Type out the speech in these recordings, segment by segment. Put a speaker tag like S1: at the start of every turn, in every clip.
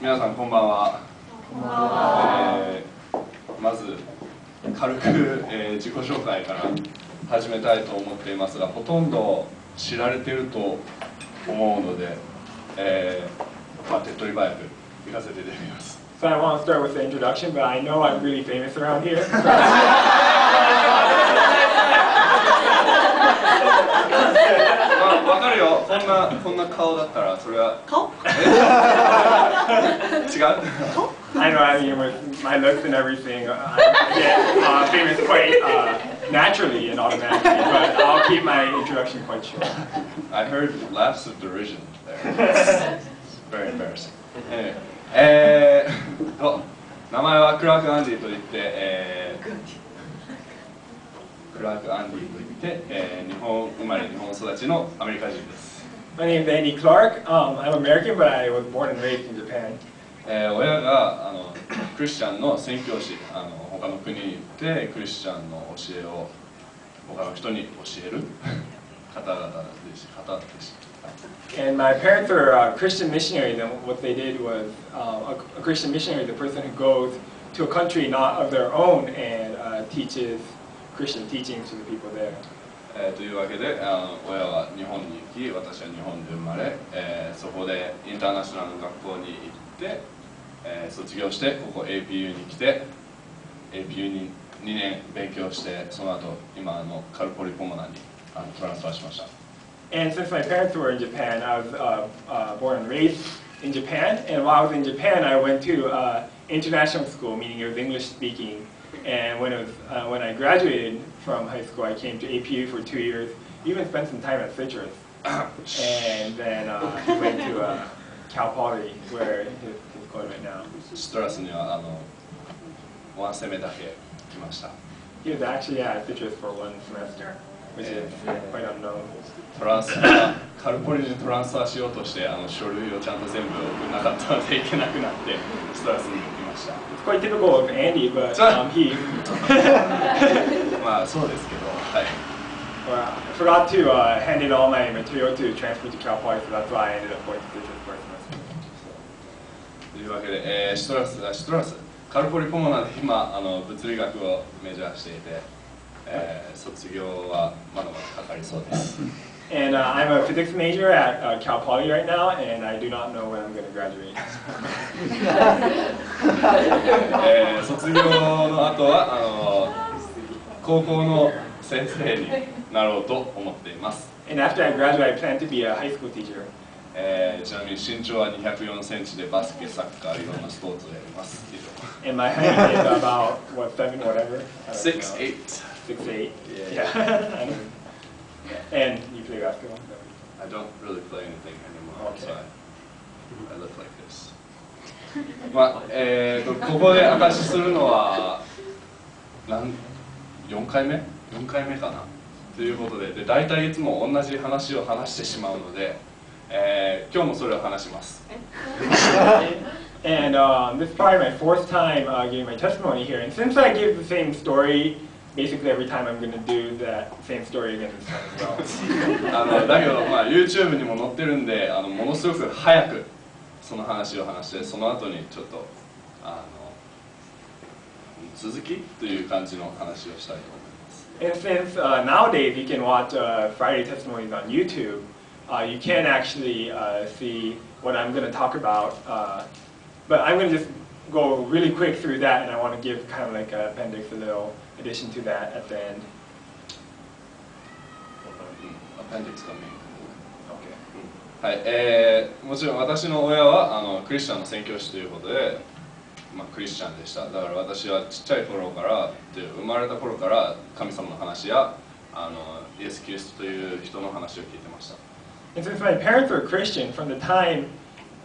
S1: 皆さんこんばんは。
S2: こんばんは。
S1: えーまず軽く、えー自己紹介から始めたいと思っていますが、ほとんど知られていると思うので、えーまあ手っ取り早く行かせていただきます。
S2: So I want to start with the introduction, but I know I'm really famous around here.
S1: まあわかるよ。こんなこんな顔だったらそれは
S3: 顔
S1: え違う。
S2: I know, I mean, with my looks and everything, uh, I get uh, famous quite uh, naturally and automatically, but I'll keep my introduction quite short.
S1: I heard laughs of derision there. Very embarrassing. Anyway, えーと名前はクラーク・アンディといって、えークラーク・アンディといって、えー日本生まれ日本育ちのアメリカ人です、
S2: My name is Andy Clark. Um, I'm American, but I was born and raised in Japan.
S1: えー親があのクリスチャンの宣教師あの他の国に行ってクリスチャンの教えを他の人に教える方々でし方でした、
S2: And my parents were uh, Christian missionaries, and what they did was um, a, a Christian missionary is a person who goes to a country not of their own and uh, teaches Christian teachings to the people there.
S1: えーというわけであの親は日本に行き私は日本で生まれ、えーそこでインターナショナルの学校に行って、えー卒業してここ APU に来て APU に2年勉強してその後今あのカルポリポモナにあのトランスファーしました
S2: And since my parents were in Japan, I was uh, uh, born and raised in Japan. And while I was in Japan, I went to uh, international school, meaning it was English speaking. And when, it was, uh, when I graduated from high school, I came to APU for two years, even spent some time at Citrus. and then uh, went to uh, Cal Poly, where he's, he's going right now.
S1: シトラスにはあのワンセメだけ来ました
S2: He was actually at Citrus for one semester, which is quite unknown.
S1: トランスファーカルポリにトランスファーしようとしてあの書類をちゃんと全部送らなかったので行けなくなってシトラスに行きました
S2: It's quite typical of Andy, but um, he
S1: まあそうですけどはい
S2: well, I forgot to uh, hand in all my material to transfer to Cal Poly, so that's why I ended up going to for a semester.
S1: というわけで、えーシトラスあシトラスカルポリポモナで今あの物理学をメジャーしていて、えー卒業はまだまだかかりそうです。
S2: And uh, I'm a physics major at uh, Cal Poly right now, and I do not know when I'm going to graduate.
S1: えー卒業の後はあの高校の先生になろうと思っています。
S2: And after I graduate, I plan to be a high school teacher.
S1: えーちなみに身長は204センチでバスケ、サッカー、いろんなスポーツをやります。以上
S2: And my height is about, what, seven, whatever? I don't
S1: Six
S2: know.
S1: eight.
S2: Six, eight.
S1: Yeah.
S2: Yeah. And you play basketball?
S1: I don't really play anything anymore,
S2: Okay.
S1: so I, I look like this. まあ、えーと、ここで証しするのは、なん4回目 ?4 回目かなということで、で大体いつも同じ話を話してしまうので、えー今日もそれを話します。
S2: And um, this is probably my fourth time uh, giving my testimony here. And since I give the same story basically every time, I'm going to do that same story again this time as well.
S1: あのだけど、まあ、YouTube にも載ってるんであのものすごく早くその話を話してその後にちょっとあの続きという感じの話をしたいと思います。
S2: And since uh, nowadays you can watch uh, Friday testimonies on YouTube, uh, you can actually uh, see what I'm going to talk about. Uh, but I'm going to just go really quick through that, and I want to give kind of like an appendix, a little addition to that at the end.
S1: アペンディクスがメインはい、えーもちろん私の親はあのクリスチャンの宣教師ということで、まあ、クリスチャンでしただから私はちっちゃい頃からで生まれた頃から神様の話やあのイエス・キリストという人の話を聞いてました
S2: And since my parents were Christian, from the time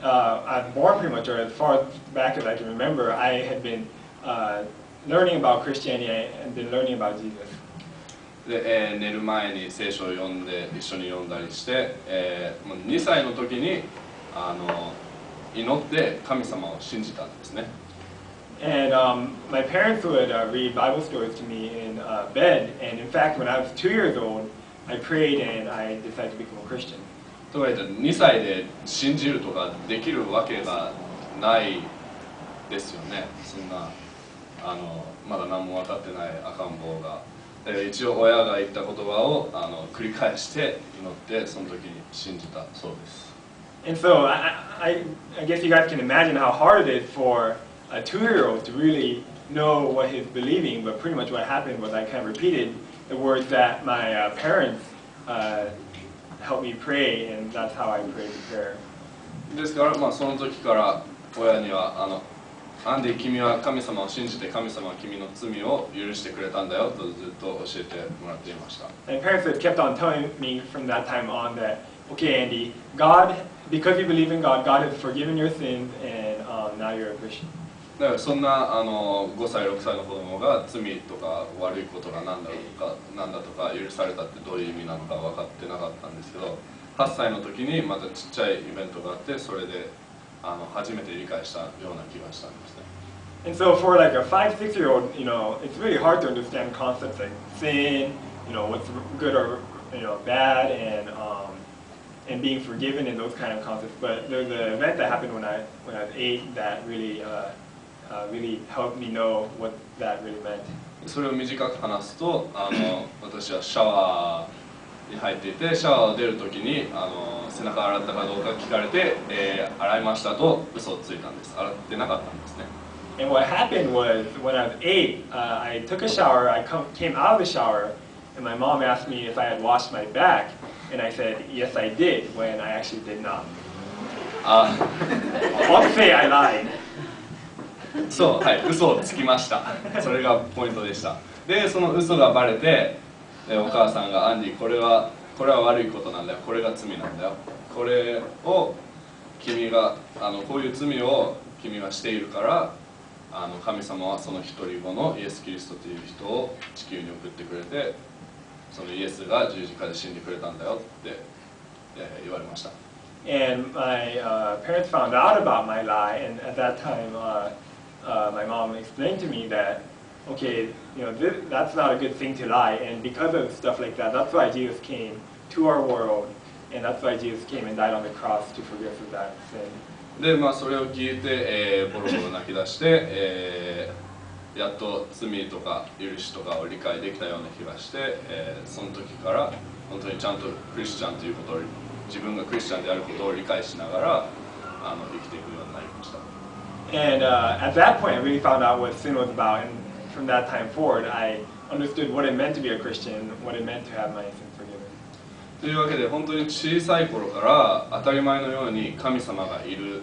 S2: uh, I was born, pretty much, or as far back as I can remember, I had been uh, learning about Christianity and been learning about Jesus.
S1: で、えー寝る前に聖書を読んで一緒に読んだりして、えーもう2歳の時にあの祈って神様を信じたんですね
S2: And um, my parents would uh, read Bible stories to me in uh, bed. And in fact, when I was two years old, I prayed and I decided to become a Christian.
S1: とはいえ2歳で信じるとかできるわけがないですよねそんなあのまだ何も分かってない赤ん坊がで一応親が言った言葉をあの繰り返して祈ってその時に信じたそうです
S2: And so I, I, I guess you guys can imagine how hard it is for a two-year-old to really know what he's believing, but pretty much what happened was I kind of repeated the words that my uh, parents uh, helped me pray, and that's how I prayed the prayer.
S1: ですから、まあ、その時から親にはあのアンディ君は神様を信じて神様は君の罪を許してくれたんだよ？とずっと教えてもらっていました
S2: And parents had kept on telling me from that time on that, okay, Andy, God, because you believe in God, God has forgiven your sins, and um, now you're a Christian.
S1: だからそんなあの5歳6歳の子供が罪とか悪いことが何だろうか何だとか許されたってどういう意味なのか分かってなかったんですけど8歳の時にまたちっちゃいイベントがあってそれであの初めて理解したような気がしたんですね
S2: And so for like a five, six year old, you know, it's really hard to understand concepts like sin, you know, what's good or you know bad, and um, and being forgiven and those kind of concepts. But there's an event that happened when I when I was eight that really uh, uh, really helped me know what that really meant.
S1: それを短く話すとあの私はシャワー に入っていてシャワーを出る時にあの背中洗ったかどうか聞かれて、えー洗いましたと嘘をついたんです洗ってなかったんですね
S2: And what happened was when I was eight, uh, I took a shower. I come, came out of the shower, and my mom asked me if I had washed my back, and I said yes, I did. When I actually did not.
S1: あ
S2: I'll say I lied.
S1: そうはい嘘をつきましたそれがポイントでしたでその嘘がバレてでお母さんが「アンディこれはこれは悪いことなんだよ。これが罪なんだよ。これを君があのこういう罪を君がしているからあの神様はその一人子のイエス・キリストという人を地球に送ってくれてそのイエスが十字架で死んでくれたんだよって、えー言われました。
S2: And my uh, parents found out about my lie, and at that time, uh, uh, my mom explained to me that, okay, you know, this, that's not a good thing to lie, and because of stuff like that, that's why Jesus came to our world, and that's why Jesus came and died on the cross to forgive us that sin.
S1: でまあそれを聞いて、えーボロボロ泣き出して、えーやっと罪とか許しとかを理解できたような気がして、えーその時から本当にちゃんとクリスチャンということを自分がクリスチャンであることを理解しながらあの生きていくようになりました
S2: And uh, at that point, I really found out what sin was about, and from that time forward, I understood what it meant to be a Christian, what it meant to have my sins forgiven.
S1: というわけで本当に小さい頃から当たり前のように神様がいる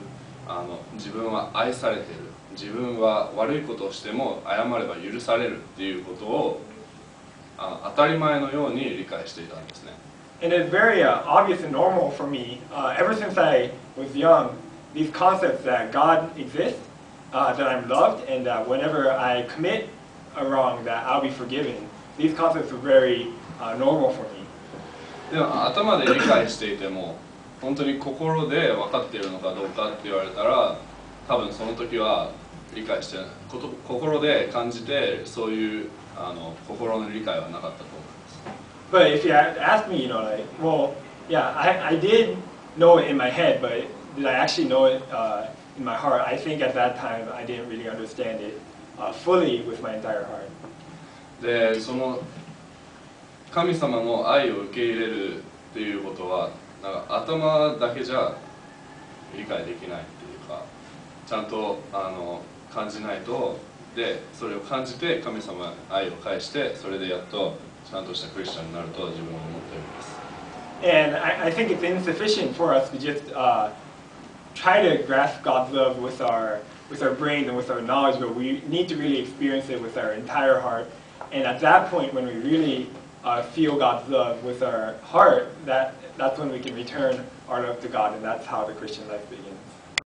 S1: あの自分は愛されている自分は悪いことをしても謝れば許されるっていうことをあの当たり前のように理解していたんですね
S2: And it's very uh, obvious and normal for me, uh, ever since I was young, these concepts that God exists, uh, that I'm loved, and that whenever I commit a wrong, that I'll be forgiven. These concepts were very uh, normal for me.
S1: でも頭で理解していても本当に心で分かっているのかどうかって言われたら多分その時は理解してないこと心で感じてそういうあの心の理解はなかったと思います
S2: But if you asked me, you know, like, well, yeah, I, I did know it in my head, but did I actually know it uh, in my heart? I think at that time I didn't really understand it uh, fully with my entire heart.
S1: でその神様の愛を受け入れるっていうことはなんか頭だけじゃ理解できないっていうかちゃんとあの感じないとでそれを感じて神様に愛を返してそれでやっとちゃんとしたクリスチャンになると自分は思っております
S2: And I, I think it's insufficient for us to just uh, try to grasp God's love with our with our brains and with our knowledge, but we need to really experience it with our entire heart. And at that point, when we really uh, feel God's love with our heart, that that's when we can return our love to God, and that's how the Christian life begins.